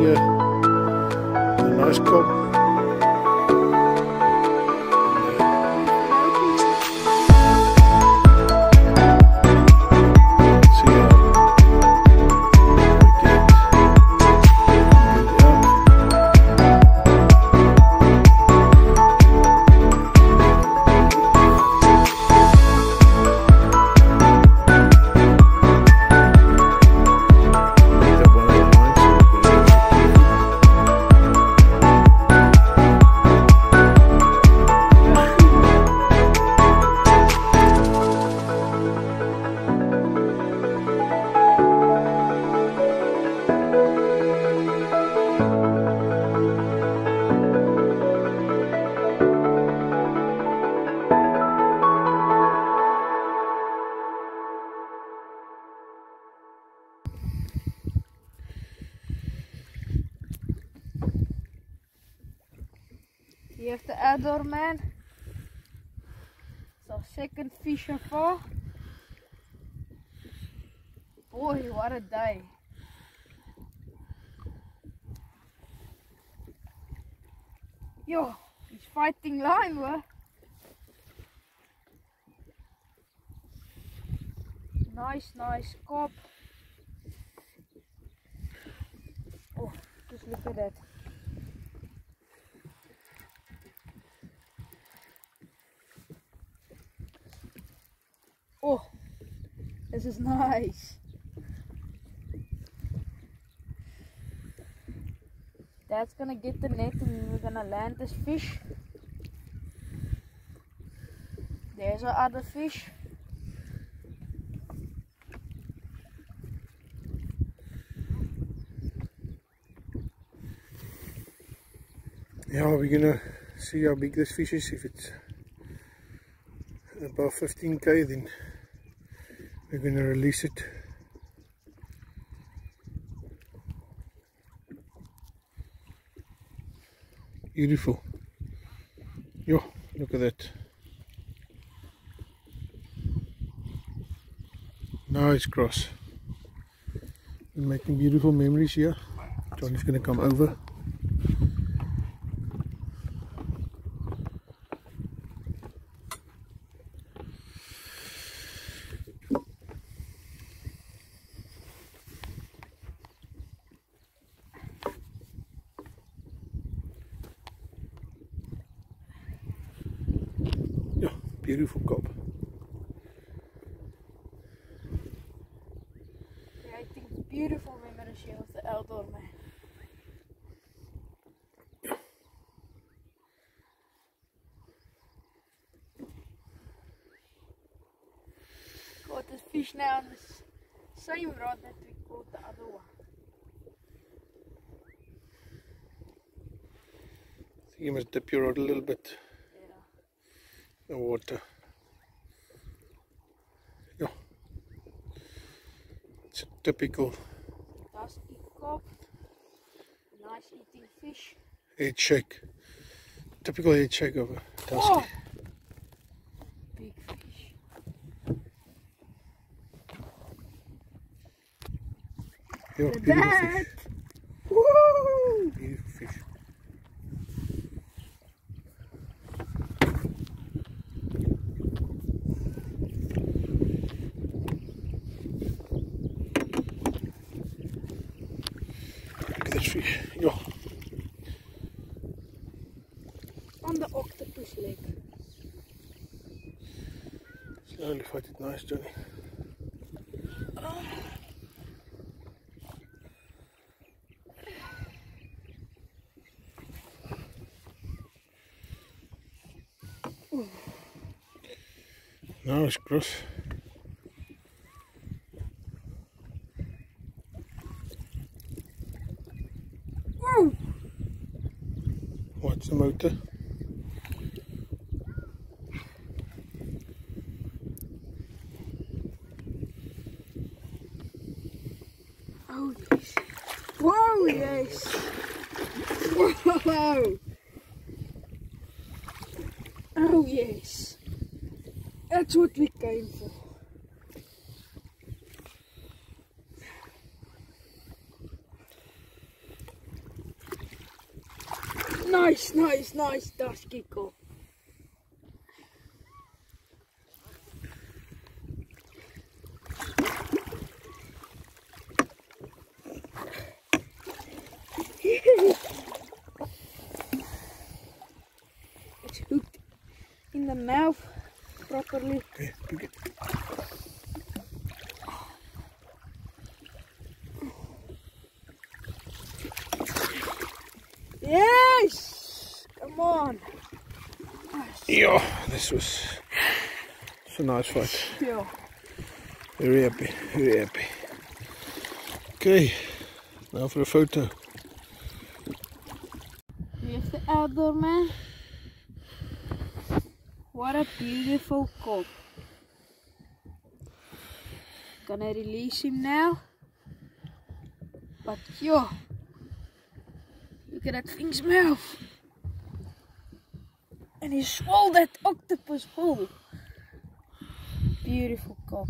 you. A nice cup. Here's man. Our second fish so far. Boy, what a day. Yo, he's fighting line, hoor. Nice, nice cob. Oh, just look at that. Oh, this is nice. Dad's gonna get the net and we're gonna land this fish. There's our other fish. Yeah, we're gonna see how big this fish is. If it's above 15k, then we're gonna release it. Beautiful. Yo, look at that. Nice cross. We're making beautiful memories here. Johnny's gonna come over. Beautiful cob. Yeah, I think it's beautiful memories here of the outdoor man. Caught this fish now on the same rod that we caught the other one. I think you must dip your rod a little bit Water. Yeah. It's a typical Dusky cob. Nice eating fish. head shake. Typical head shake of a Oh! dusky. Big fish. Yeah, beautiful fish. Woo! Beautiful fish. Look at this fish. Yeah. On the octopus leg. Slowly fight it nice, Johnny. Now it's cross. The motor? Oh yes. Whoa, yes. Whoa. Oh yes. That's what we came for. Nice, nice, nice dusky cob. It's hooked in the mouth properly. Yes! Come on. Yeah, this was it's a nice fight. Yeah. Very happy, very happy. Okay, now for a photo. Here's the outdoor man. What a beautiful cob. Gonna release him now. But yo, look at that thing's mouth. And he swallowed that octopus whole. Beautiful cob.